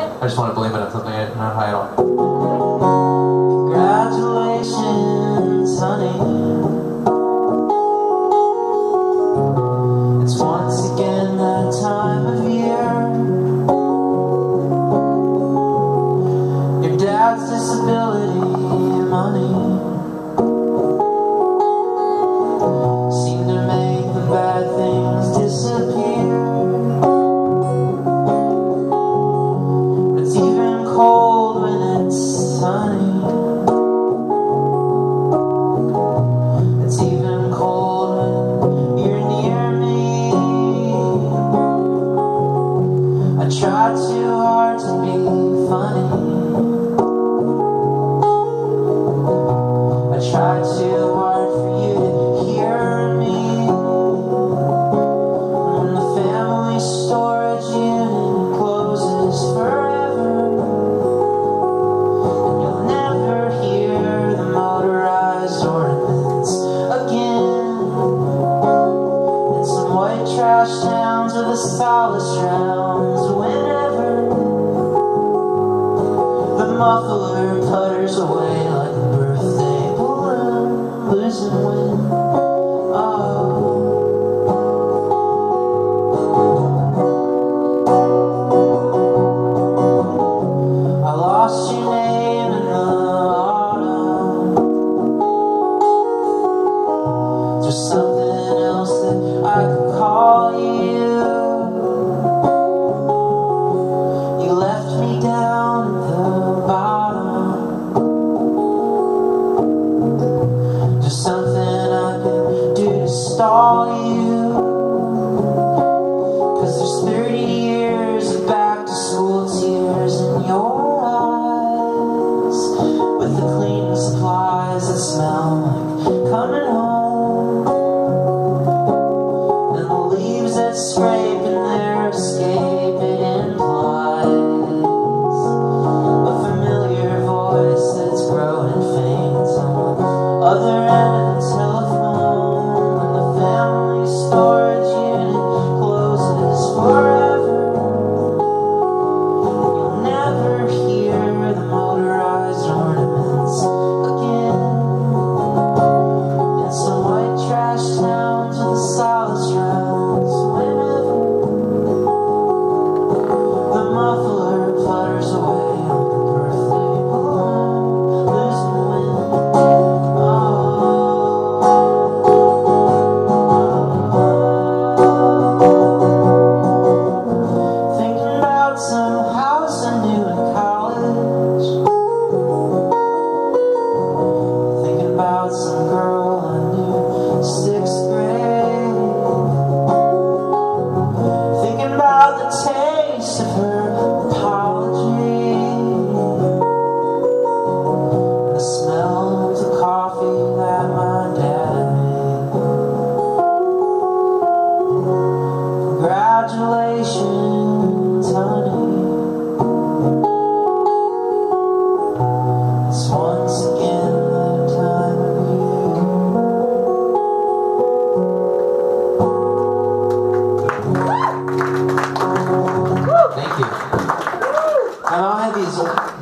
I just want to blame it on something I didn't know how. Congratulations, honey. It's once again that time of year. Your dad's disability money towns with a solace drowns whenever the muffler putters away like a birthday balloon, losing wind. Oh, something alcançar.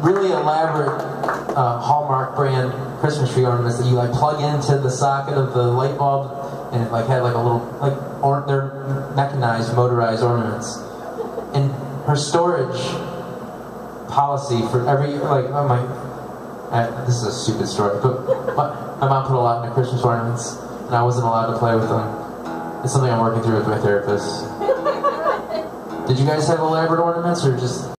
Really elaborate uh, Hallmark brand Christmas tree ornaments that you like plug into the socket of the light bulb, and it like had like a little like or they're mechanized, motorized ornaments. And her storage policy for every like oh my, uh, this is a stupid story, but my, my mom put a lot into Christmas ornaments, and I wasn't allowed to play with them. It's something I'm working through with my therapist. Did you guys have elaborate ornaments or just?